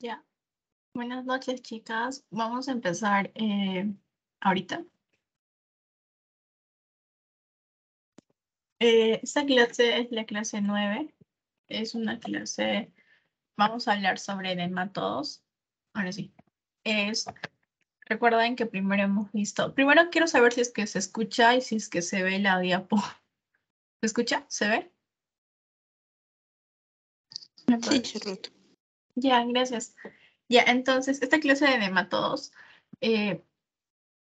Ya. Buenas noches, chicas. Vamos a empezar eh, ahorita. Eh, esta clase es la clase 9. Es una clase, vamos a hablar sobre nematodos. Ahora sí. Es, recuerden que primero hemos visto, primero quiero saber si es que se escucha y si es que se ve la diapo. ¿Se escucha? ¿Se ve? Sí. Ya, gracias. Ya, entonces, esta clase de nematodos, eh,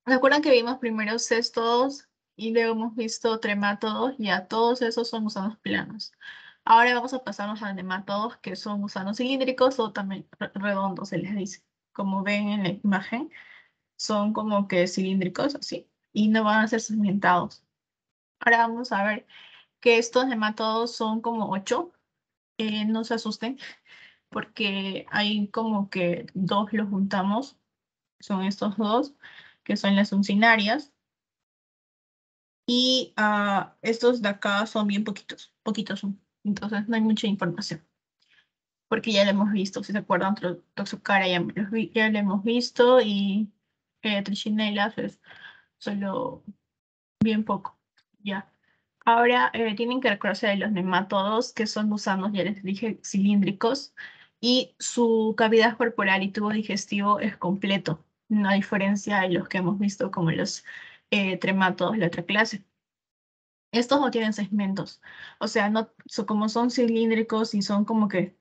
¿recuerdan que vimos primero cestos y luego hemos visto tremátodos? Ya, todos esos son gusanos planos. Ahora vamos a pasarnos a nematodos, que son gusanos cilíndricos o también re- redondos, se les dice. Como ven en la imagen, son como que cilíndricos, así, y no van a ser segmentados. Ahora vamos a ver que estos nematodos son como ocho. Eh, no se asusten porque hay como que dos los juntamos, son estos dos, que son las uncinarias. Y ah, estos de acá son bien poquitos, poquitos son. Entonces no hay mucha información. Porque ya lo hemos visto, si se acuerdan, Toxocara ya, ya lo hemos visto y eh, Trichinella es solo bien poco, ya. Ahora eh, tienen que recordarse de los nematodos, que son gusanos, ya les dije, cilíndricos, y su cavidad corporal y tubo digestivo es completo, no a diferencia de los que hemos visto como los eh, tremátodos de la otra clase. Estos no tienen segmentos, o sea, no, so- como son cilíndricos y son como que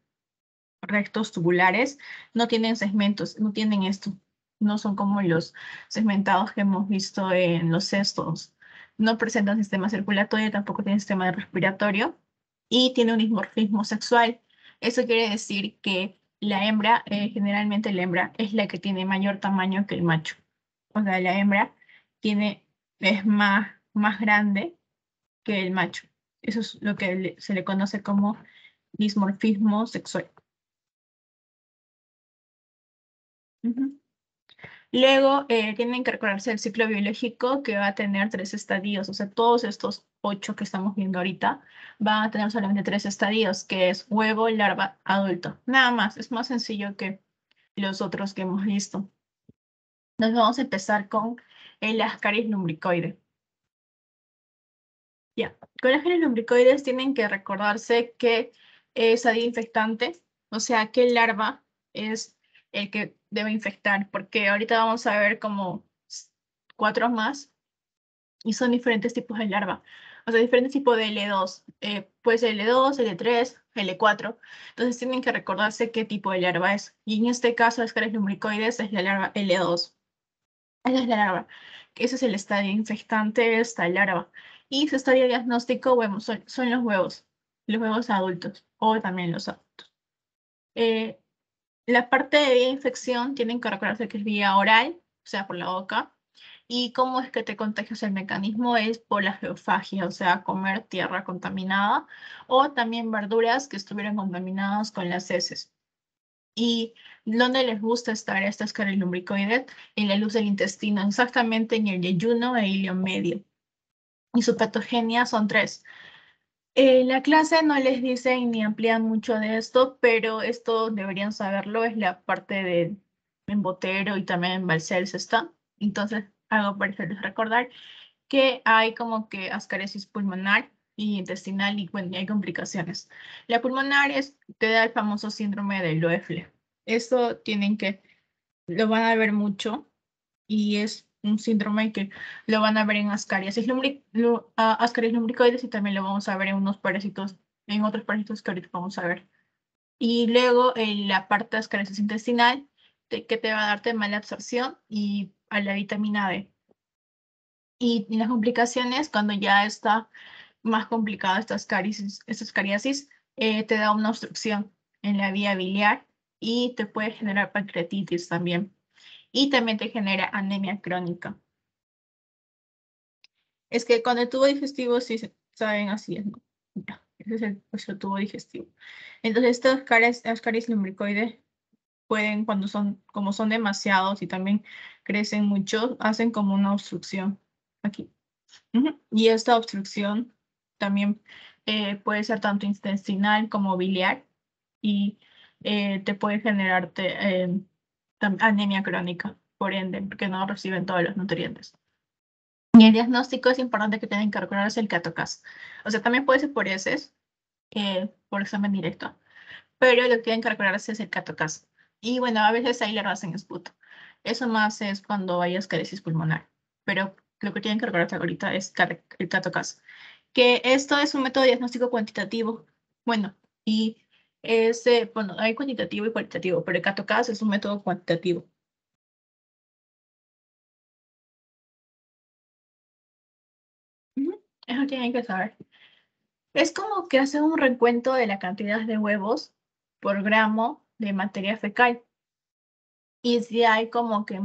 rectos tubulares, no tienen segmentos, no tienen esto, no son como los segmentados que hemos visto en los cestos no presentan sistema circulatorio, tampoco tiene sistema respiratorio y tiene un dimorfismo sexual. Eso quiere decir que la hembra, eh, generalmente la hembra es la que tiene mayor tamaño que el macho. O sea, la hembra tiene, es más, más grande que el macho. Eso es lo que se le conoce como dimorfismo sexual. Ujú. Luego eh, tienen que recordarse el ciclo biológico que va a tener tres estadios, o sea, todos estos ocho que estamos viendo ahorita van a tener solamente tres estadios, que es huevo, larva, adulto. Nada más, es más sencillo que los otros que hemos visto. Nos vamos a empezar con el ascaris lumbricoide. Ya, con las ascaris lumbricoides tienen que recordarse que es infectante, o sea, que larva es el que debe infectar, porque ahorita vamos a ver como cuatro más y son diferentes tipos de larva, o sea, diferentes tipos de L2, eh, puede ser L2, L3, L4, entonces tienen que recordarse qué tipo de larva es, y en este caso, Ascaris lumbricoides es la larva L2. Esa es la larva. Ese es el estadio infectante de esta larva. Y su estadio diagnóstico, bueno, son, son los huevos, los huevos adultos, o también los adultos. Eh, la parte de vía infección tienen que recordarse que es vía oral, o sea, por la boca. Y cómo es que te contagias el mecanismo es por la geofagia, o sea, comer tierra contaminada o también verduras que estuvieron contaminadas con las heces. ¿Y dónde les gusta estar estas lumbricoides? En la luz del intestino, exactamente en el yeyuno e ilio medio. Y su patogenia son tres. En la clase no les dicen ni amplían mucho de esto, pero esto deberían saberlo, es la parte de en Botero y también en Balcells está. Entonces, algo para hacerles recordar que hay como que ascaresis pulmonar y intestinal y bueno, y hay complicaciones. La pulmonar es, te da el famoso síndrome de Loeffler. Esto tienen que, lo van a ver mucho y es un síndrome que lo van a ver en ah, ascaris lumbricoides y también lo vamos a ver en unos parásitos, en otros parásitos que ahorita vamos a ver. Y luego en la parte de ascariasis intestinal, te- que te va a darte mala absorción y a la vitamina D. Y las complicaciones, cuando ya está más complicada esta ascariasis, esta ascariasis, eh, te da una obstrucción en la vía biliar y te puede generar pancreatitis también. Y también te genera anemia crónica. Es que con el tubo digestivo, sí saben, así es, ¿no? Ya, ese es el, nuestro tubo digestivo. Entonces, estas ascaris lumbricoides pueden, cuando son, como son demasiados y también crecen mucho, hacen como una obstrucción aquí. Y esta obstrucción también eh, puede ser tanto intestinal como biliar y eh, te puede generarte eh, anemia crónica, por ende, porque no reciben todos los nutrientes. Y el diagnóstico es importante que tienen que recordarse el catocas. O sea, también puede ser por heces, eh, por examen directo, pero lo que tienen que recordarse es el catocas. Y bueno, a veces ahí le hacen esputo. Eso más es cuando hay esclerosis pulmonar, pero lo que tienen que recordarse ahorita es el catocas. Que esto es un método de diagnóstico cuantitativo. Bueno, y ese, bueno, hay cuantitativo y cualitativo, pero el catocas es un método cuantitativo. Eso tienen que saber. Es como que hace un recuento de la cantidad de huevos por gramo de materia fecal. Y si hay como que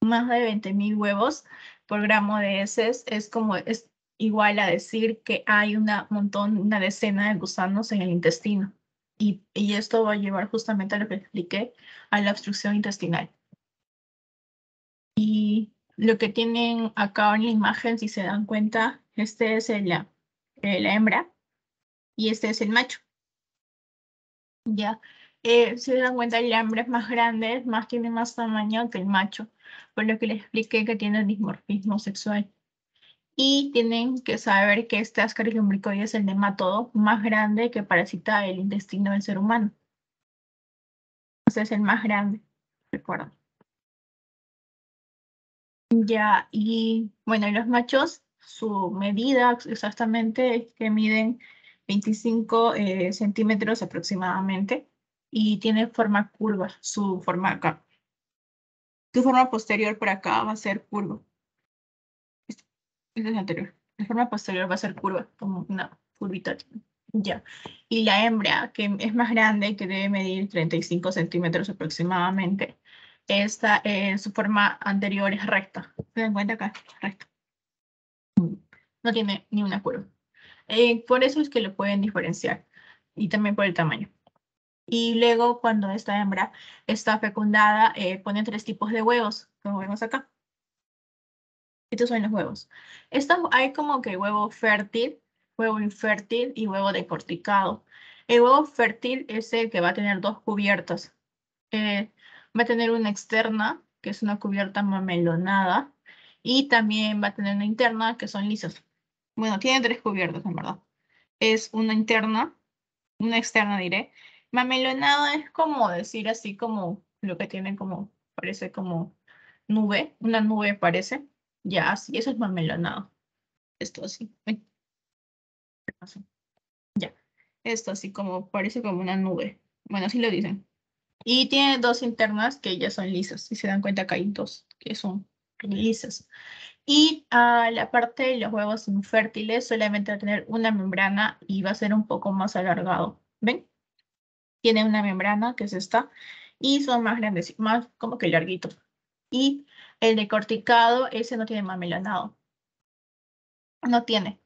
más de 20.000 huevos por gramo de heces, es como es igual a decir que hay una montón, una decena de gusanos en el intestino. Y, y esto va a llevar justamente a lo que expliqué, a la obstrucción intestinal. Y lo que tienen acá en la imagen, si se dan cuenta, este es el, la, la hembra y este es el macho. Ya, eh, si se dan cuenta, la hembra es más grande, más tiene más tamaño que el macho, por lo que les expliqué que tiene dimorfismo sexual. Y tienen que saber que este Ascaris lumbricoides es el nematodo más grande que parasita el intestino del ser humano. Este es el más grande, recuerden. Ya, y bueno, los machos su medida exactamente es que miden 25 eh, centímetros aproximadamente y tiene forma curva, su forma acá. Su forma posterior por acá va a ser curva. Es el anterior. La forma posterior va a ser curva, como una curvita. Ya. Y la hembra, que es más grande, que debe medir 35 centímetros aproximadamente, esta, eh, su forma anterior es recta. ¿Se dan cuenta acá? Recta no tiene ni una curva. Eh, por eso es que lo pueden diferenciar y también por el tamaño. Y luego cuando esta hembra está fecundada, eh, pone tres tipos de huevos, como vemos acá. Estos son los huevos. hay como que huevo fértil, huevo infértil y huevo decorticado. El huevo fértil es el que va a tener dos cubiertas. Eh, va a tener una externa, que es una cubierta mamelonada, y también va a tener una interna, que son lisos. Bueno, tiene tres cubiertas, en verdad. Es una interna, una externa, diré. Mamelonado es como decir así como lo que tiene como, parece como nube, una nube parece. Ya, así, eso es mamelonado. Esto así. Ya, esto así como, parece como una nube. Bueno, así lo dicen. Y tiene dos internas que ya son lisas. Si se dan cuenta, acá hay dos que son lisas. Y a la parte de los huevos infértiles solamente va a tener una membrana y va a ser un poco más alargado. ¿Ven? Tiene una membrana que es esta y son más grandes, más como que larguitos. Y el decorticado, ese no tiene mamelanado. No tiene,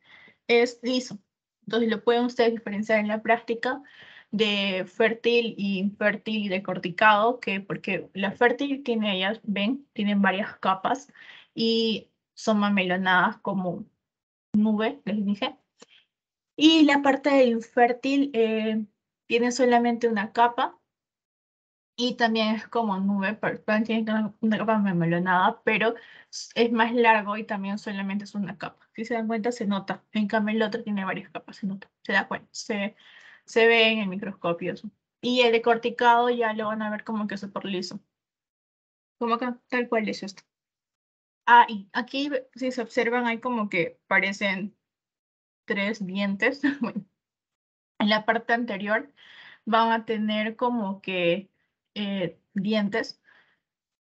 es liso. Entonces lo pueden ustedes diferenciar en la práctica de fértil y infértil y decorticado, que porque la fértil tiene ellas, ven, tienen varias capas y son mamelonadas como nube, les dije. Y la parte infértil eh, tiene solamente una capa y también es como nube, pero tiene una capa mamelonada, pero es más largo y también solamente es una capa. Si se dan cuenta, se nota. En cambio, el otro tiene varias capas, se nota. Se da cuenta, se, se ve en el microscopio. Y el decorticado ya lo van a ver como que súper liso. Como acá, tal cual es esto. Ah, y aquí, si se observan, hay como que parecen tres dientes. en la parte anterior van a tener como que eh, dientes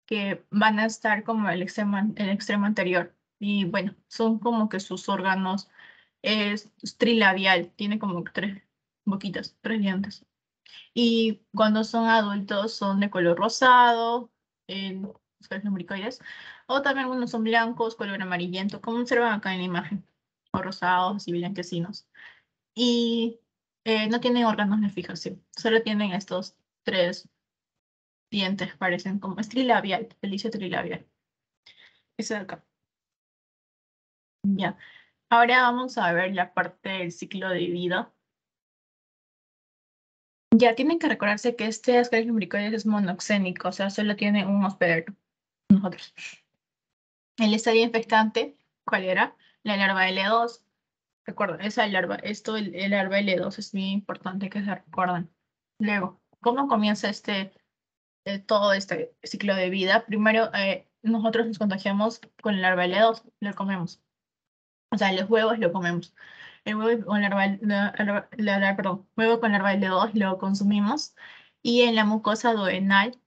que van a estar como el extremo, el extremo anterior. Y bueno, son como que sus órganos es trilabial, tiene como tres boquitas, tres dientes. Y cuando son adultos son de color rosado, en los lumbricoides, o también algunos son blancos, color amarillento, como observan acá en la imagen, o rosados y blanquecinos. Y eh, no tienen órganos de fijación, solo tienen estos tres dientes, parecen como estrilabial, trilabial, trilabial. Ese de acá. Ya. Ahora vamos a ver la parte del ciclo de vida. Ya tienen que recordarse que este Ascaris lumbricoides es monoxénico, o sea, solo tiene un hospedero. Nosotros. El estadio infectante, ¿cuál era? La larva L2. Recuerden, esa larva, esto, el, el larva L2 es muy importante que se recuerden. Luego, ¿cómo comienza este, todo este ciclo de vida? Primero, eh, nosotros nos contagiamos con el larva L2, lo comemos. O sea, los huevos lo comemos. El huevo con larva, la, la- la- perdón, huevo con larva L2 lo consumimos. Y en la mucosa duodenal,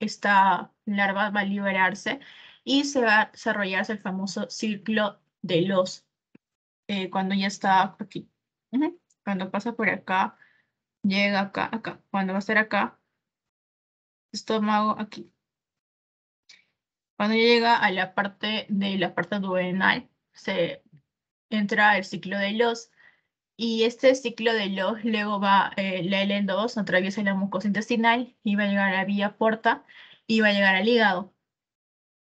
esta larva va a liberarse y se va a desarrollarse el famoso ciclo de los, eh, cuando ya está aquí. Cuando pasa por acá, llega acá, acá. Cuando va a estar acá, estómago aquí. Cuando llega a la parte de la parte duodenal, se entra el ciclo de los y este ciclo de los luego va eh, la L2 atraviesa la mucosa intestinal y va a llegar a la vía porta y va a llegar al hígado.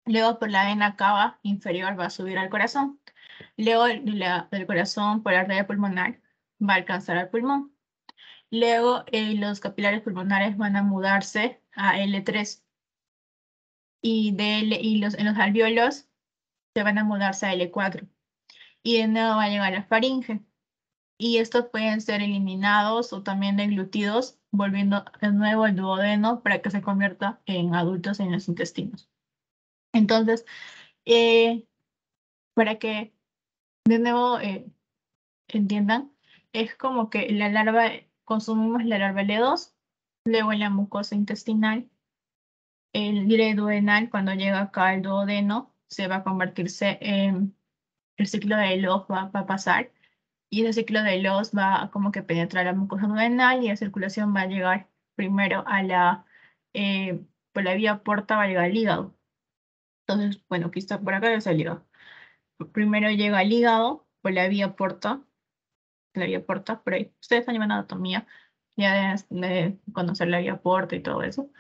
Luego por la vena cava inferior va a subir al corazón. Luego la- del corazón por la arteria pulmonar va a alcanzar al pulmón. Luego eh, los capilares pulmonares van a mudarse a L3 y, de L- y los, en los alvéolos se van a mudarse a L4 y de nuevo va a llegar a la faringe. Y estos pueden ser eliminados o también deglutidos, volviendo de nuevo al duodeno para que se convierta en adultos en los intestinos. Entonces, eh, para que de nuevo eh, entiendan, es como que la larva, consumimos la larva L2, luego en la mucosa intestinal, el duodenal, cuando llega acá al duodeno, se va a convertirse en el ciclo de los va, a pasar y ese ciclo de los va a como que penetrar la mucosa duodenal y la circulación va a llegar primero a la, eh, por la vía porta va a llegar al hígado. Entonces, bueno, aquí está por acá es el hígado. Primero llega al hígado por la vía porta, la vía porta, por ahí. Ustedes están llevando anatomía, ya de, conocer la vía porta y todo eso.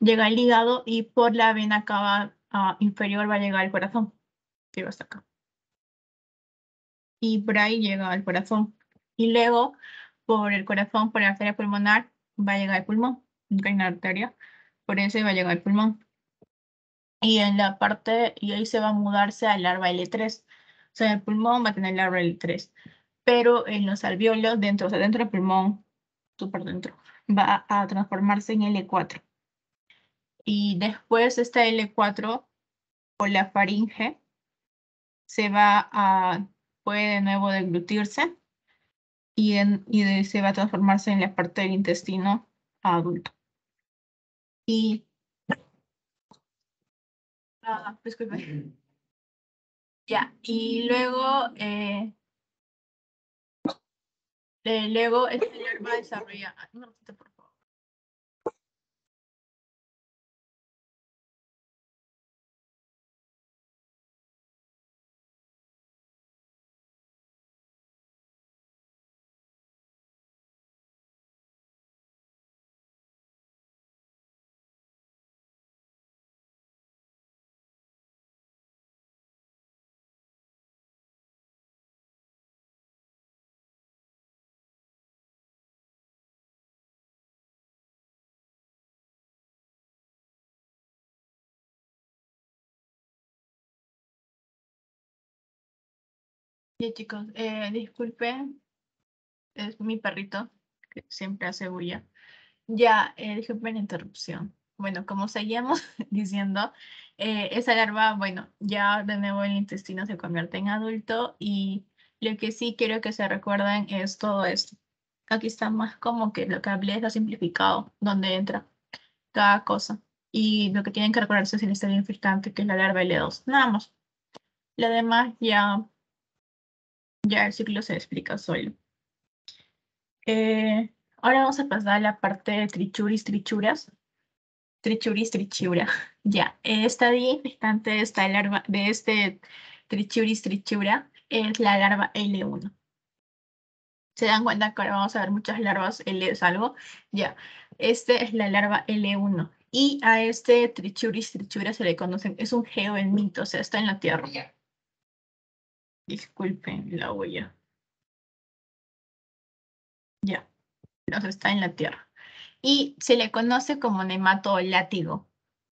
Llega al hígado y por la vena cava ah, inferior va a llegar al corazón, que va hasta acá y por ahí llega al corazón. Y luego, por el corazón, por la arteria pulmonar, va a llegar al pulmón. Nunca hay una arteria, por ese va a llegar al pulmón. Y en la parte, y ahí se va a mudarse al larva L3. O sea, el pulmón va a tener larva L3. Pero en los alvéolos, dentro, o sea, dentro del pulmón, súper dentro, va a transformarse en L4. Y después esta L4, por la faringe, se va a puede de nuevo deglutirse y, en, y de, se va a transformarse en la parte del intestino adulto. Y... Ah, disculpe. Ya, y luego, eh, eh, luego este larva desarrolla... ah, No, por Sí, chicos, eh, disculpen, es mi perrito que siempre hace bulla. Ya, eh, disculpen la interrupción. Bueno, como seguíamos diciendo, eh, esa larva, bueno, ya de nuevo el intestino se convierte en adulto y lo que sí quiero que se recuerden es todo esto. Aquí está más como que lo que hablé es simplificado, donde entra cada cosa. Y lo que tienen que recordarse es el estadio infectante, que es la larva L2. Nada más. Lo demás ya, ya el ciclo se explica solo. Eh, ahora vamos a pasar a la parte de trichuris, trichuras. Trichuris, trichura. Ya, esta día infectante de esta larva, de este trichuris, trichura, es la larva L1. ¿Se dan cuenta que ahora vamos a ver muchas larvas L es algo? Ya, este es la larva L1. Y a este trichuris, trichura se le conocen, es un geoelmito, o sea, está en la tierra. Disculpen la huella. Ya, entonces está en la tierra. y se le conoce como nemato látigo.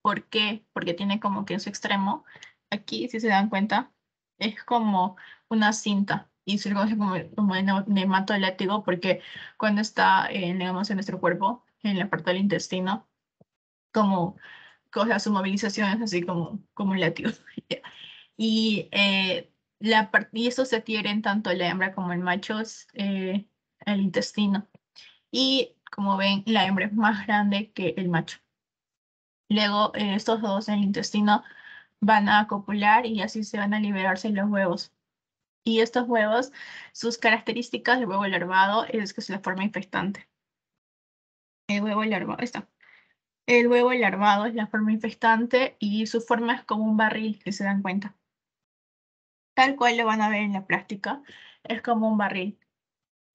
¿Por qué? Porque tiene como que en su extremo, aquí si se dan cuenta, es como una cinta y se le conoce como, como nemato látigo porque cuando está, digamos, en nuestro cuerpo, en la parte del intestino, como, sea, su movilización es así como, como un látigo. y, eh, la, y eso se adhieren tanto la hembra como el macho eh, el intestino. Y como ven, la hembra es más grande que el macho. Luego, eh, estos dos en el intestino van a copular y así se van a liberarse los huevos. Y estos huevos, sus características del huevo larvado es que es la forma infestante. El huevo larvado, está. El huevo larvado es la forma infestante y su forma es como un barril, si se dan cuenta. Tal cual lo van a ver en la plástica, es como un barril.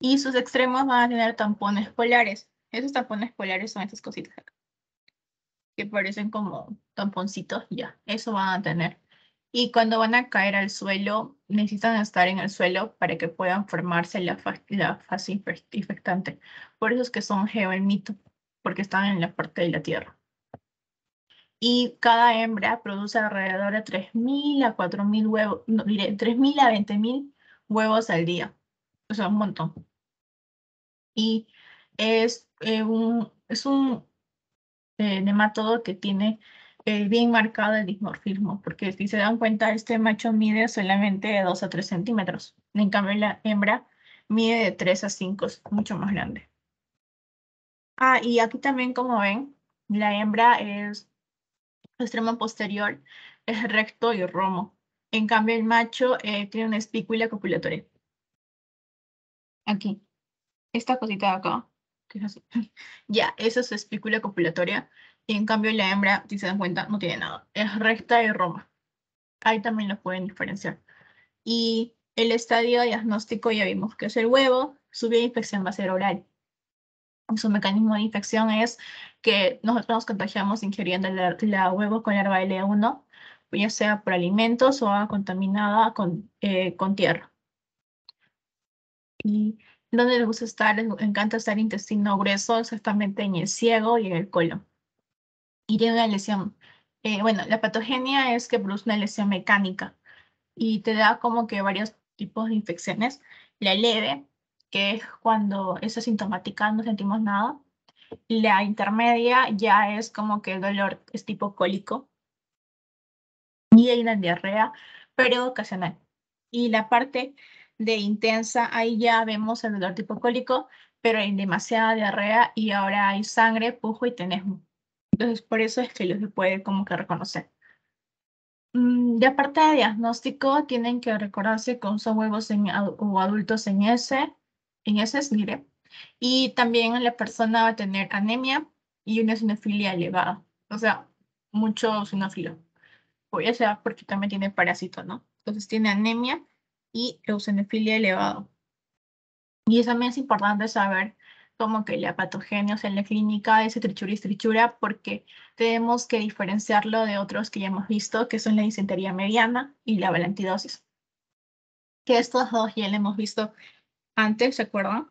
Y sus extremos van a tener tampones polares. Esos tampones polares son estas cositas que parecen como tamponcitos, ya, eso van a tener. Y cuando van a caer al suelo, necesitan estar en el suelo para que puedan formarse la, la fase infectante. Por eso es que son geoelmito porque están en la parte de la Tierra. Y cada hembra produce alrededor de 3.000 a 4.000 huevos, no diré, 3.000 a 20.000 huevos al día. O sea, un montón. Y es eh, un, es un eh, nematodo que tiene eh, bien marcado el dimorfismo, porque si se dan cuenta, este macho mide solamente de 2 a 3 centímetros. En cambio, la hembra mide de 3 a 5, mucho más grande. Ah, y aquí también, como ven, la hembra es extremo posterior, es recto y romo. En cambio, el macho eh, tiene una espícula copulatoria. Aquí. Esta cosita de acá, que es así. ya, esa es su espícula copulatoria. Y en cambio, la hembra, si se dan cuenta, no tiene nada. Es recta y roma. Ahí también lo pueden diferenciar. Y el estadio diagnóstico ya vimos que es el huevo. Su vía de infección va a ser oral su mecanismo de infección es que nosotros nos contagiamos ingiriendo la, huevo con larva L1, ya sea por alimentos o agua contaminada con, eh, con tierra. Y donde les gusta estar, les encanta estar intestino grueso, exactamente en el ciego y en el colon. Y tiene una lesión. Eh, bueno, la patogenia es que produce una lesión mecánica y te da como que varios tipos de infecciones. La leve, que es cuando es asintomática, no sentimos nada. La intermedia ya es como que el dolor es tipo cólico. Y hay una diarrea, pero ocasional. Y la parte de intensa, ahí ya vemos el dolor tipo cólico, pero hay demasiada diarrea y ahora hay sangre, pujo y tenesmo. Entonces, por eso es que los puede como que reconocer. Mm, de aparte de diagnóstico, tienen que recordarse con son huevos en, o adultos en S, en ese mire. Y también la persona va a tener anemia y una sinofilia elevada. O sea, mucho sinófilo. O ya sea porque también tiene parásito, ¿no? Entonces tiene anemia y eosinofilia elevada. Y eso también es importante saber como que la patogenia, o sea, la clínica es trichura y trichura, porque tenemos que diferenciarlo de otros que ya hemos visto, que son la disentería mediana y la valantidosis. Que estos dos ya lo hemos visto antes, ¿se acuerdan?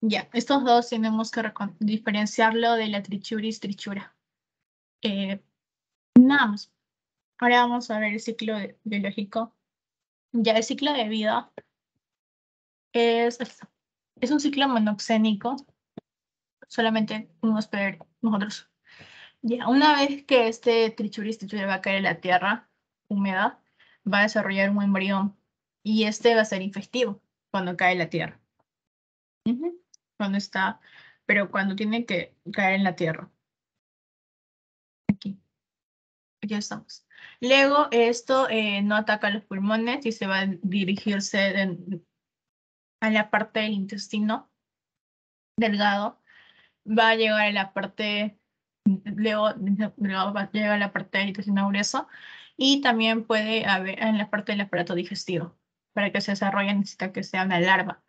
Ya, estos dos tenemos que diferenciarlo de la trichuris trichura. Eh, nada más. Ahora vamos a ver el ciclo biológico. Ya, el ciclo de vida es, es un ciclo monoxénico. Solamente unos nosotros. Ya, una vez que este trichuris trichura va a caer en la tierra húmeda, va a desarrollar un embrión y este va a ser infectivo cuando cae la tierra. Cuando está, pero cuando tiene que caer en la tierra. Aquí. Aquí estamos. Luego esto eh, no ataca los pulmones y se va a dirigirse a la parte del intestino delgado. Va a llegar a la parte, luego, va a llegar a la parte del intestino grueso y también puede haber en la parte del aparato digestivo para que se desarrolle necesita que sea una larva.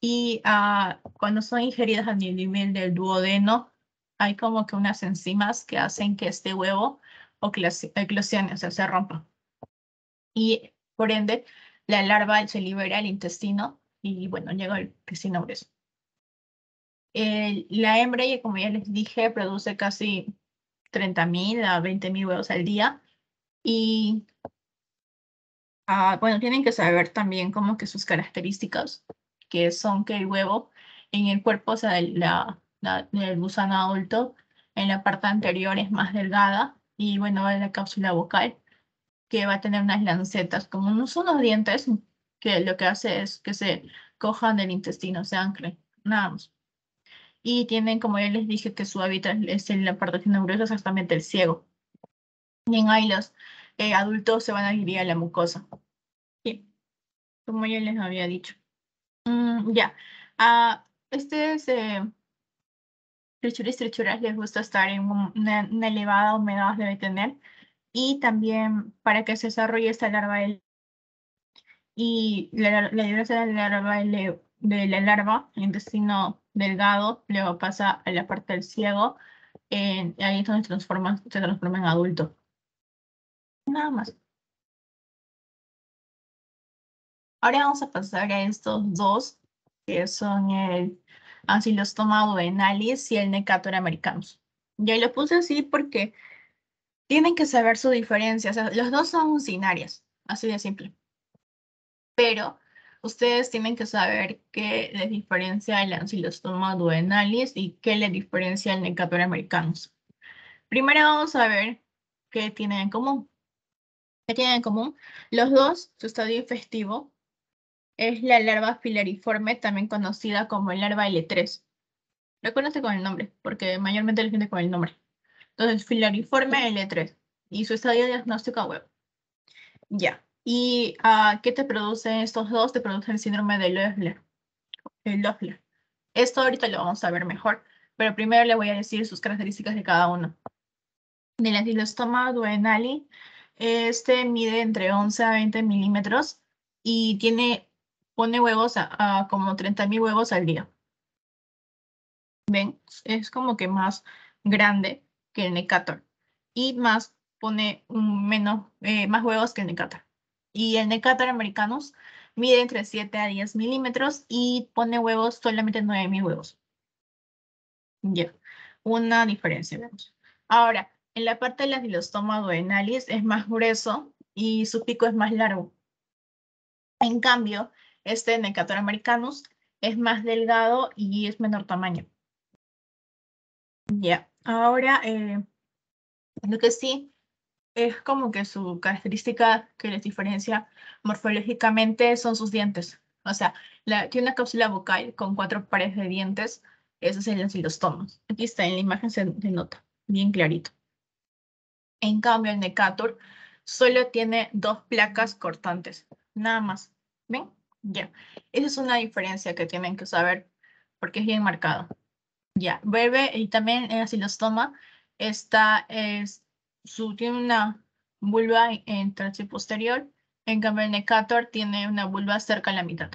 Y uh, cuando son ingeridas a nivel del duodeno, hay como que unas enzimas que hacen que este huevo o eclosione, o sea, se rompa. Y por ende, la larva se libera al intestino y bueno, llega al intestino grueso. El- la hembra, ya como ya les dije, produce casi 30.000 a 20.000 huevos al día. Y ah, bueno, tienen que saber también como que sus características, que son que el huevo en el cuerpo, o sea, el- la, la- del gusano adulto, en la parte anterior es más delgada y bueno, va la cápsula vocal, que va a tener unas lancetas, como unos, unos dientes, que lo que hace es que se cojan del intestino, se anclen, nada más. Y tienen, como ya les dije, que su hábitat es en la parte gruesa, exactamente el ciego. Y en ahí los eh, adultos se van a adherir a la mucosa. Sí, como ya les había dicho. Mm, ya. Ah, ustedes, eh, trichuras, trichuras, les gusta estar en un- una, una elevada humedad debe tener. Y también para que se desarrolle esta larva del y la, la de la larva de, de la larva, el intestino delgado, luego pasa a la parte del ciego, en- ahí es donde se transforma, se transforma en adulto. Nada más. Ahora vamos a pasar a estos dos, que son el Ancylostoma duodenalis y el Necator americanus. Yo lo puse así porque tienen que saber su diferencia. O sea, los dos son usinarias, así de simple. Pero ustedes tienen que saber qué les diferencia el Ancylostoma duodenalis y qué les diferencia el Necator americanus. Primero vamos a ver qué tienen en común. ¿Qué tienen en común? Los dos, su estadio infestivo, es la larva filariforme, también conocida como larva L3. Recuérdate con el nombre, porque mayormente la gente con el nombre. Entonces, filariforme L3. Y su estadio diagnóstico web. Ya. ¿Y uh, qué te producen estos dos? Te producen el síndrome de Loeffler. El Loeffler. Esto ahorita lo vamos a ver mejor, pero primero le voy a decir sus características de cada uno. Del Ancylostoma duodenali, este mide entre 11 a 20 milímetros y tiene pone huevos a, a como 30.000 huevos al día. ¿Ven? Es como que más grande que el Necator. Y más pone un menos, eh, más huevos que el Necator. Y el Necator americanus mide entre 7 a 10 milímetros y pone huevos solamente 9.000 huevos. Ya, una diferencia, vemos. Ahora, en la parte del ancylostoma duodenalis es más grueso y su pico es más largo. En cambio, este Necator americanus es más delgado y es menor tamaño. Ya, ahora eh, lo que sí es como que su característica que les diferencia morfológicamente son sus dientes. O sea, la, tiene una cápsula vocal con cuatro pares de dientes. Ese es el ancylostoma. Aquí está, en la imagen se, se nota bien clarito. En cambio, el Necator solo tiene dos placas cortantes, nada más. ¿Ven? Ya. Esa es una diferencia que tienen que saber porque es bien marcado. Ya, vuelve y también en ancylostoma está, es, su, tiene una vulva en tracción posterior, en cambio el Necator tiene una vulva cerca a la mitad.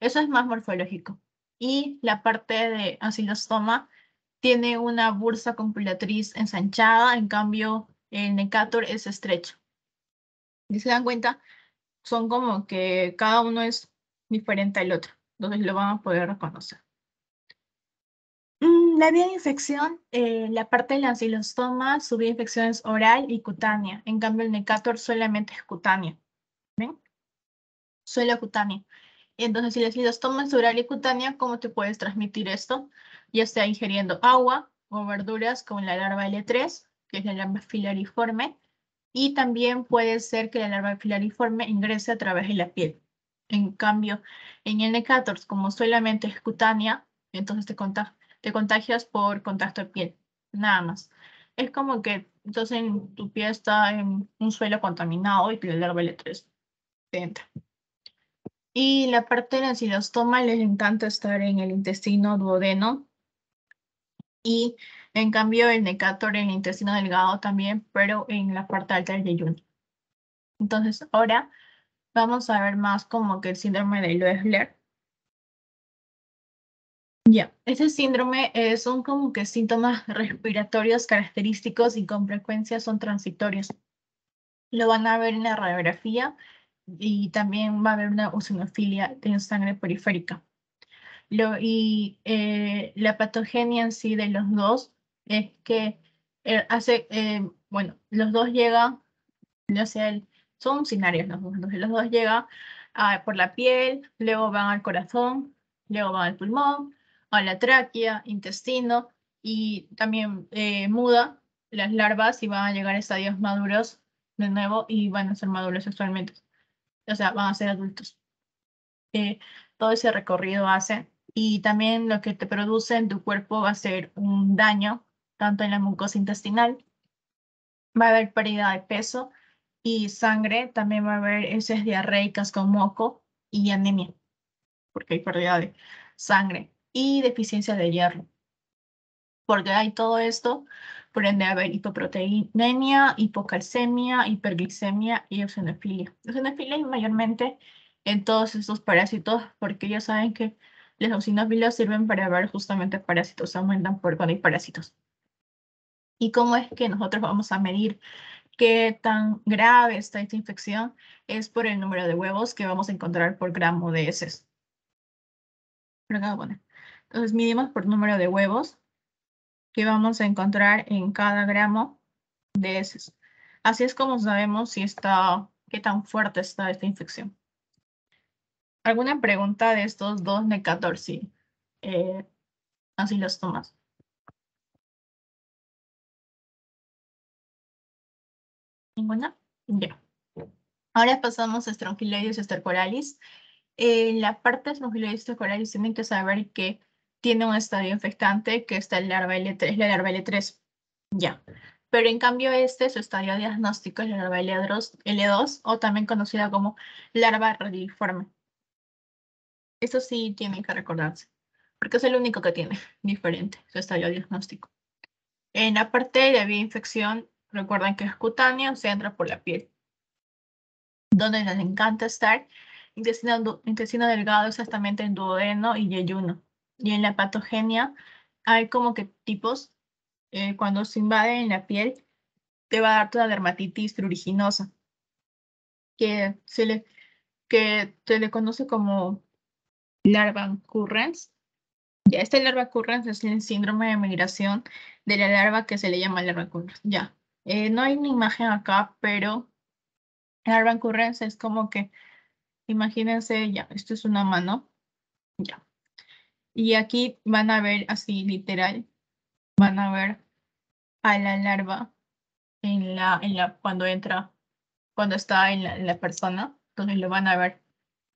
Eso es más morfológico. Y la parte de ancylostoma tiene una bursa copulatriz ensanchada, en cambio el Necator es estrecho. Si se dan cuenta, son como que cada uno es diferente al otro, entonces lo van a poder reconocer. La vía de infección, eh, la parte del ancylostoma, su vía de infección es oral y cutánea. En cambio, el Necator solamente es cutánea. ¿Ven? Solo cutánea. Entonces, si el ancylostoma es oral y cutánea, ¿cómo te puedes transmitir esto? Ya sea ingiriendo agua o verduras con la larva L3, que es la larva filariforme, y también puede ser que la larva filariforme ingrese a través de la piel. En cambio, en el Necator, como solamente es cutánea, entonces te contagia te contagias por contacto de piel, nada más. Es como que entonces tu piel está en un suelo contaminado y la larva L3 te entra. Y la parte del ancylostoma les encanta estar en el intestino duodeno y en cambio el necator en el intestino delgado también, pero en la parte alta del yeyuno. Entonces ahora vamos a ver más como que el síndrome de Loeffler ya, ese síndrome eh, son como que síntomas respiratorios característicos y con frecuencia son transitorios. Lo van a ver en la radiografía y también va a haber una eosinofilia en sangre periférica. Lo, y eh, la patogenia en sí de los dos es que eh, hace, eh, bueno, los dos llegan, no sé, son sinarios los dos, los dos llegan ah, por la piel, luego van al corazón, luego van al pulmón, a la tráquea, intestino y también muda las larvas y van a llegar a estadios maduros de nuevo y van a ser maduros sexualmente. O sea, van a ser adultos. todo ese recorrido hace y también lo que te produce en tu cuerpo va a ser un daño, tanto en la mucosa intestinal, va a haber pérdida de peso y sangre, también va a haber heces diarreicas con moco y anemia, porque hay pérdida de sangre y deficiencia de hierro. Porque hay todo esto, por ende haber hipoproteinemia, hipocalcemia, hiperglicemia y eosinofilia. Eosinofilia mayormente en todos estos parásitos, porque ya saben que las eosinófilos sirven para ver justamente parásitos, aumentan por cuando hay parásitos. ¿Y cómo es que nosotros vamos a medir qué tan grave está esta infección? Es por el número de huevos que vamos a encontrar por gramo de heces. Entonces midimos por número de huevos que vamos a encontrar en cada gramo de heces. Así es como sabemos si está, qué tan fuerte está esta infección. ¿Alguna pregunta de estos dos Necatorsi? Eh, así los tomas. ¿Ninguna? Ya. Ahora pasamos a Strongyloides estercoralis. En la parte de Strongyloides estercoralis tienen que saber que tiene un estadio infectante que está el larva L3, la larva L3. Ya. Pero en cambio este, su estadio diagnóstico es la larva L2, L2 o también conocida como larva radiforme. Eso sí tienen que recordarse, porque es el único que tiene diferente su estadio diagnóstico. En la parte de la vía infección, recuerden que es cutáneo, se entra por la piel. Donde les encanta estar, intestino, intestino delgado exactamente en duodeno y yeyuno. Y en la patogenia hay como que tipos, eh, cuando se invade en la piel, te va a dar toda dermatitis pruriginosa, que se le, que se le conoce como larva occurrence. Ya, este larva occurrence es el síndrome de migración de la larva que se le llama larva occurrence. Ya, eh, no hay una imagen acá, pero larva occurrence es como que, imagínense, ya, esto es una mano, ya. Y aquí van a ver así literal, van a ver a la larva en la, en la, cuando entra, cuando está en la, en la persona, entonces lo van a ver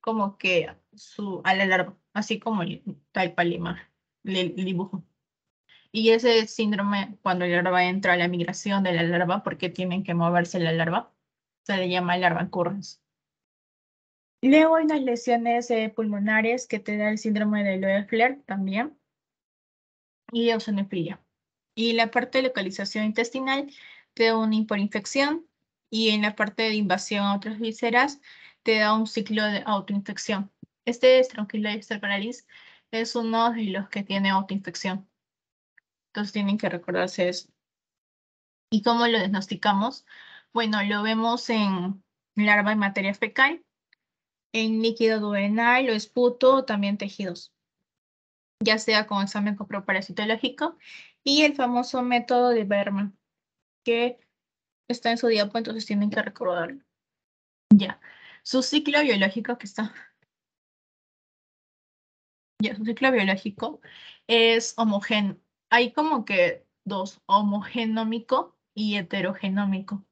como que su, a la larva, así como el palima, el, dibujo. Y ese síndrome, cuando la larva entra a la migración de la larva, porque tienen que moverse la larva, se le llama larva currens. Luego hay unas lesiones eh, pulmonares que te da el síndrome de Loeffler también y eosinofilia. Y la parte de localización intestinal te da una hiperinfección y en la parte de invasión a otras vísceras te da un ciclo de autoinfección. Este Strongyloides es uno de los que tiene autoinfección. Entonces tienen que recordarse eso. ¿Y cómo lo diagnosticamos? Bueno, lo vemos en larva en materia fecal, en líquido duodenal o esputo, también tejidos, ya sea con examen coproparasitológico y el famoso método de Berman, que está en su diapo, entonces tienen que recordarlo. Ya. Su ciclo biológico que está. Ya, su ciclo biológico es homogéneo. Hay como que dos, homogenómico y heterogenómico.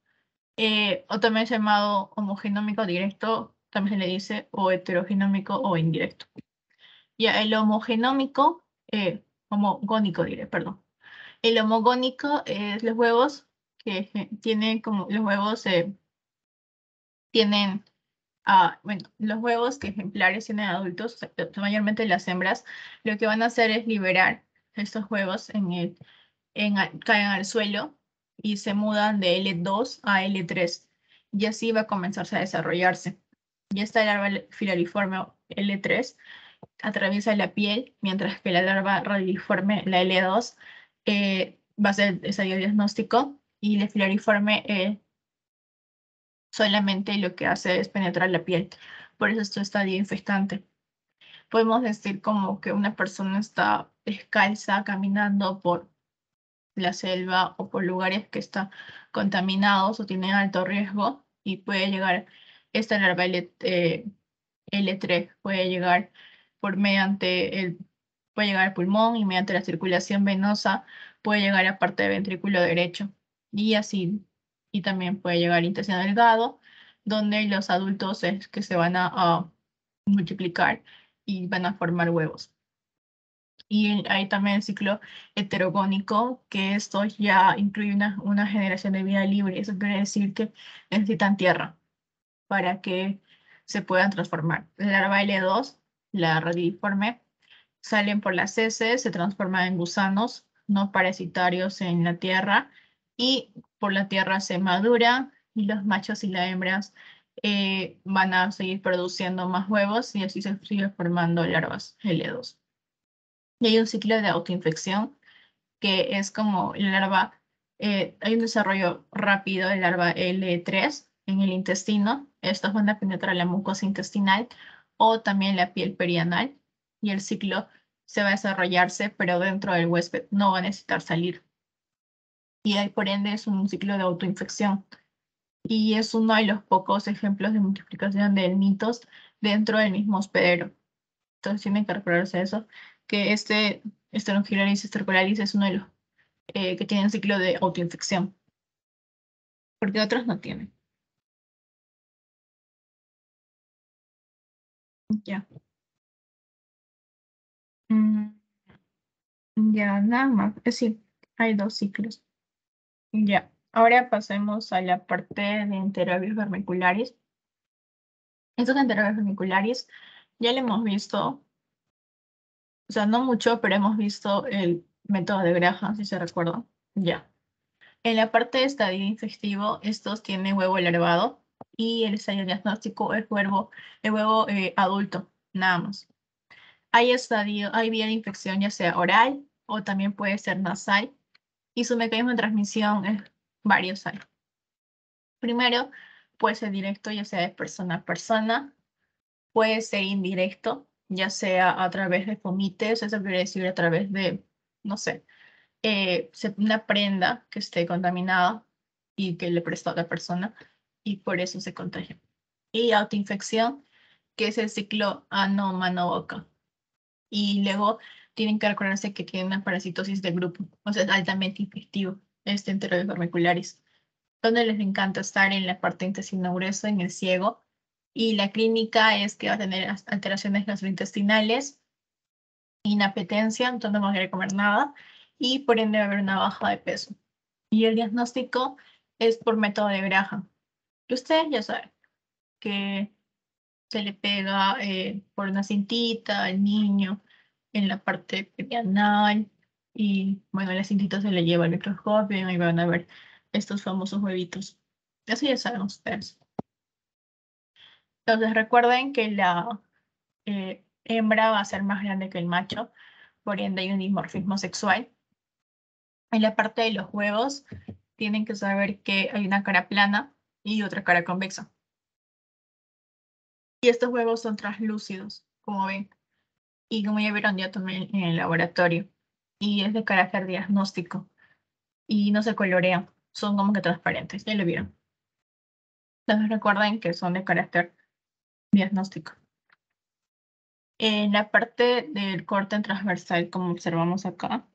Eh, o también llamado homogenómico directo, también se le dice, o heterogenómico o indirecto. Ya, el homogenómico, eh, homogónico diré, perdón. El homogónico es los huevos que tienen como, los huevos tienen Ah, bueno, los huevos que ejemplares tienen adultos, mayormente las hembras, lo que van a hacer es liberar estos huevos en el, en, caen al suelo y se mudan de L2 a L3 y así va a comenzarse a desarrollarse. Y esta larva filariforme L3 atraviesa la piel, mientras que la larva radiforme, la L2, eh, va a ser ese diagnóstico y la filariforme eh, solamente lo que hace es penetrar la piel. Por eso esto está estadio infectante. podemos decir como que una persona está descalza caminando por la selva o por lugares que están contaminados o tienen alto riesgo y puede llegar esta larva L, 3 puede llegar por mediante el puede llegar al pulmón y mediante la circulación venosa puede llegar a parte del ventrículo derecho y así y también puede llegar al intestino delgado donde los adultos es que se van a multiplicar y van a formar huevos. Y hay también el ciclo heterogónico, que esto ya incluye una, una generación de vida libre. Eso quiere decir que necesitan tierra para que se puedan transformar. La larva L2, la radiforme, salen por las heces, se transforman en gusanos no parasitarios en la tierra y por la tierra se madura y los machos y las hembras eh, van a seguir produciendo más huevos y así se sigue formando larvas L2. Y hay un ciclo de autoinfección que es como la larva, eh, hay un desarrollo rápido de larva L3 en el intestino. Estos van a penetrar la mucosa intestinal o también la piel perianal y el ciclo se va a desarrollarse, pero dentro del huésped no va a necesitar salir. Y ahí por ende es un ciclo de autoinfección y es uno de los pocos ejemplos de multiplicación de mitos dentro del mismo hospedero. Entonces tienen que recordarse eso, que este Strongylosis estercolaris es uno de los eh, que tienen ciclo de autoinfección, porque otros no tienen. Ya. Mm, ya, nada más. Eh, sí, hay dos ciclos. Ya. Ahora pasemos a la parte de enterobios vermiculares. Estos enterobios vermiculares ya lo hemos visto, o sea, no mucho, pero hemos visto el método de Graham, si se recuerda. Ya. En la parte de estadio infectivo, estos tienen huevo larvado y el estadio diagnóstico es huevo, el huevo eh, adulto, nada más. Hay estadio, hay vía de infección ya sea oral o también puede ser nasal y su mecanismo de transmisión es varios hay. Primero, puede ser directo, ya sea de persona a persona. Puede ser indirecto, ya sea a través de fomites, eso quiere decir a través de, no sé, eh, una prenda que esté contaminada y que le prestó a otra persona y por eso se contagia. Y autoinfección, que es el ciclo ano-mano-boca. Y luego tienen que recordarse que tienen una parasitosis de grupo, o sea, altamente infectivo este, enteroides vermiculares, donde les encanta estar en la parte intestino grueso, en el ciego, y la clínica es que va a tener alteraciones gastrointestinales, inapetencia, entonces no va a querer comer nada, y por ende va a haber una baja de peso. Y el diagnóstico es por método de Graham. Que ustedes ya saben que se le pega eh, por una cintita al niño en la parte perianal, y bueno, la cintita se le lleva al microscopio y van a ver estos famosos huevitos. Eso ya saben ustedes. Entonces recuerden que la eh, hembra va a ser más grande que el macho, por ende hay un dimorfismo sexual. En la parte de los huevos, tienen que saber que hay una cara plana y otra cara convexa. Y estos huevos son translúcidos, como ven. Y como ya vieron ya también en el laboratorio y es de carácter diagnóstico y no se colorean, son como que transparentes, ya lo vieron. Entonces recuerden que son de carácter diagnóstico. En la parte del corte transversal, como observamos acá,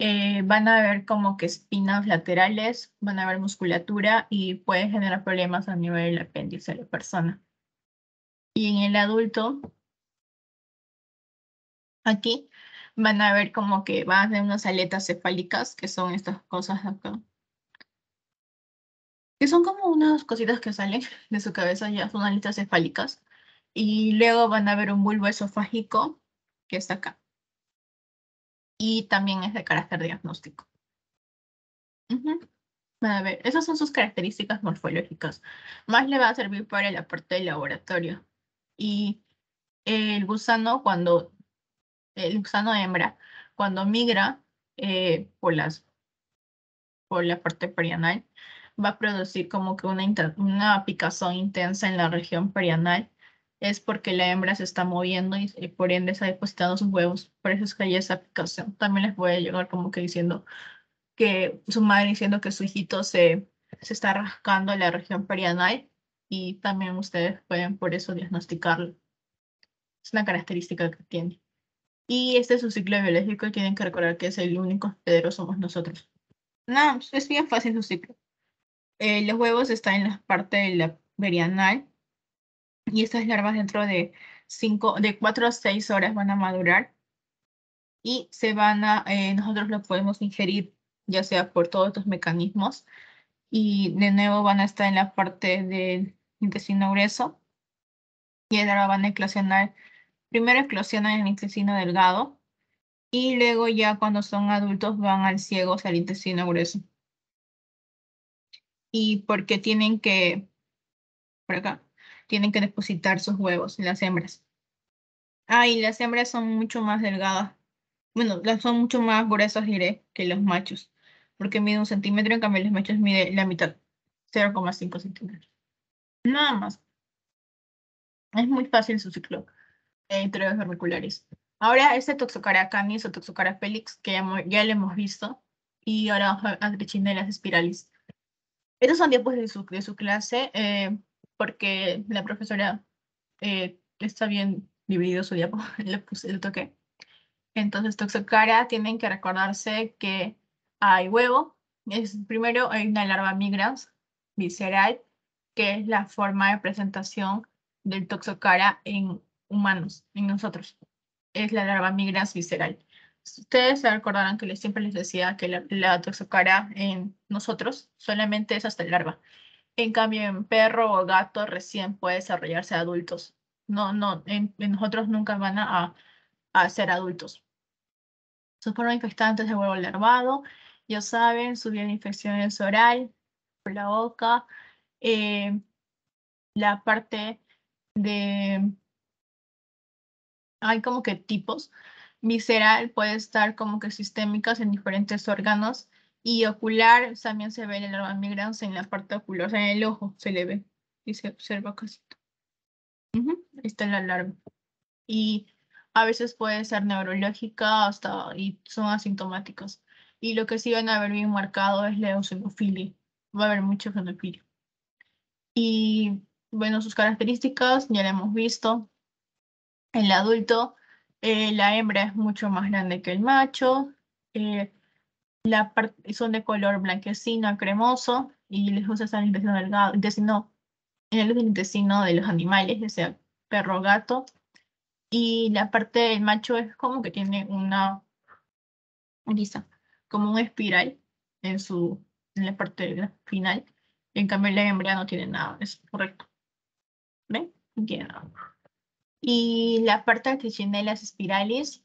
eh, van a ver como que espinas laterales, van a ver musculatura y pueden generar problemas a nivel del apéndice de la persona. Y en el adulto, aquí van a ver como que van a unas aletas cefálicas, que son estas cosas acá. Que son como unas cositas que salen de su cabeza, ya son aletas cefálicas. Y luego van a ver un bulbo esofágico, que está acá. Y también es de carácter diagnóstico. Van a ver, esas son sus características morfológicas. Más le va a servir para la parte del laboratorio. Y el gusano, cuando el gusano hembra, cuando migra eh, por, las, por la parte perianal, va a producir como que una, una picazón intensa en la región perianal es porque la hembra se está moviendo y eh, por ende está depositando sus huevos. Por eso es que hay esa aplicación. También les a llegar como que diciendo que su madre diciendo que su hijito se, se está rascando la región perianal y también ustedes pueden por eso diagnosticarlo. Es una característica que tiene. Y este es su ciclo biológico y tienen que recordar que es el único hospedero somos nosotros. No, es bien fácil su ciclo. Eh, los huevos están en la parte de la perianal y estas larvas dentro de, cinco, de 4 a 6 horas van a madurar y se van a, eh, nosotros lo podemos ingerir ya sea por todos estos mecanismos y de nuevo van a estar en la parte del intestino grueso y ahora van a eclosionar, primero eclosionan en el intestino delgado y luego ya cuando son adultos van al ciego, o sea, al intestino grueso. Y porque tienen que, por acá, tienen que depositar sus huevos, las hembras. Ah, y las hembras son mucho más delgadas. Bueno, son mucho más gruesas, diré, que los machos. Porque mide un centímetro, en cambio los machos mide la mitad, 0,5 centímetros. Nada más. Es muy fácil su ciclo entre los auriculares. Ahora este Toxocara canis o Toxocara felix, que ya, ya lo hemos visto, y ahora a las espirales. Estos son diapos de su, de su clase. Eh, porque la profesora eh, está bien dividido su diapo, le puse, el toque. Entonces, toxocara, tienen que recordarse que hay huevo. Es, primero hay una larva migrans visceral, que es la forma de presentación del toxocara en humanos, en nosotros. Es la larva migrans visceral. Ustedes se recordarán que les, siempre les decía que la, la toxocara en nosotros solamente es hasta el larva. En cambio, en perro o gato recién puede desarrollarse adultos. No, no, en, nosotros nunca van a, a, ser adultos. Su forma infectante es de huevo larvado. Ya saben, su vía de infección es oral, la boca. Eh, la parte de... Hay como que tipos. Visceral puede estar como que sistémicas en diferentes órganos y ocular también se ve el larva migrans en la parte ocular, o sea, en el ojo se le ve y se observa casi. Ahí está la larva. Y a veces puede ser neurológica hasta y son asintomáticos. Y lo que sí van a ver bien marcado es la eosinofilia. Va a haber mucho eosinofilia. Y bueno, sus características ya la hemos visto. En el adulto, eh, la hembra es mucho más grande que el macho. Eh, la son de color blanquecino cremoso y les en el intestino delgado, intestino, el intestino de los animales, ya sea perro gato. Y la parte del macho es como que tiene una, lisa, como una espiral en, su, en la parte final. En cambio, la hembra no tiene nada, es correcto. ¿Ven? No tiene nada. Y la parte de las espirales,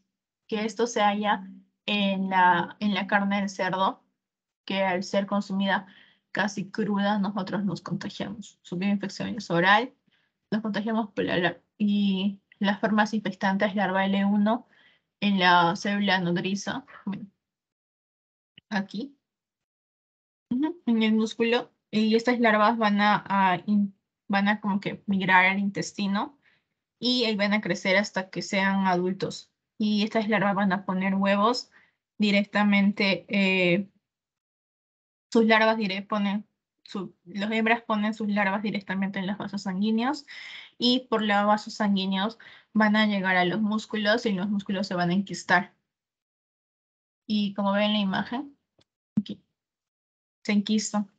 que esto se halla en la, en la carne del cerdo, que al ser consumida casi cruda, nosotros nos contagiamos. Su infección es oral, nos contagiamos por la, y las formas infectantes larva L1 en la célula nodriza, aquí, en el músculo, y estas larvas van a, a van a como que migrar al intestino y ahí van a crecer hasta que sean adultos. Y estas larvas van a poner huevos directamente eh, sus larvas diré, ponen, los hembras ponen sus larvas directamente en los vasos sanguíneos y por los vasos sanguíneos van a llegar a los músculos y los músculos se van a enquistar. Y como ven en la imagen, aquí, se enquistan.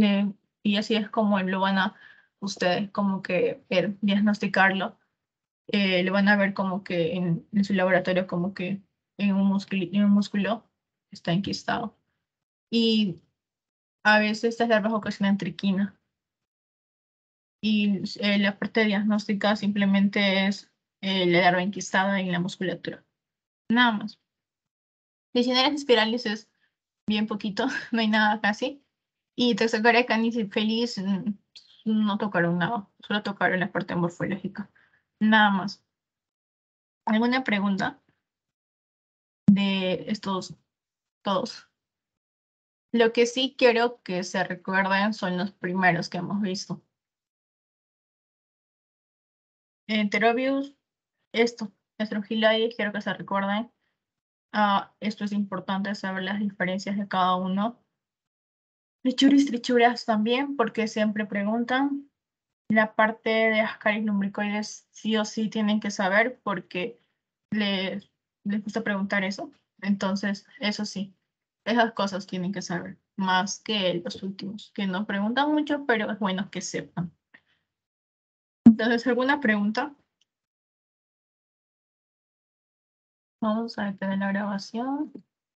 Eh, y así es como lo van a ustedes como que ver, diagnosticarlo. Eh, van a ver como que en, en su laboratorio como que en un, músculo, en un músculo está enquistado. Y a veces estas larvas ocasionan triquina. Y eh, la parte diagnóstica simplemente es eh, la larva enquistada en la musculatura. Nada más. Lesiones espirales es bien poquito, no hay nada casi. Y Toxocara canis feliz mm, no tocaron nada, solo tocaron la parte morfológica. Nada más. ¿Alguna pregunta? de estos todos. Lo que sí quiero que se recuerden son los primeros que hemos visto. Enterobius, esto, Estrogilae, quiero que se recuerden. Ah, esto es importante saber las diferencias de cada uno. Trichuris, trichuras también, porque siempre preguntan. La parte de Ascaris lumbricoides sí o sí tienen que saber porque les gusta preguntar eso. Entonces, eso sí, esas cosas tienen que saber, más que los últimos, que no preguntan mucho, pero es bueno que sepan. Entonces, ¿alguna pregunta? Vamos a detener la grabación.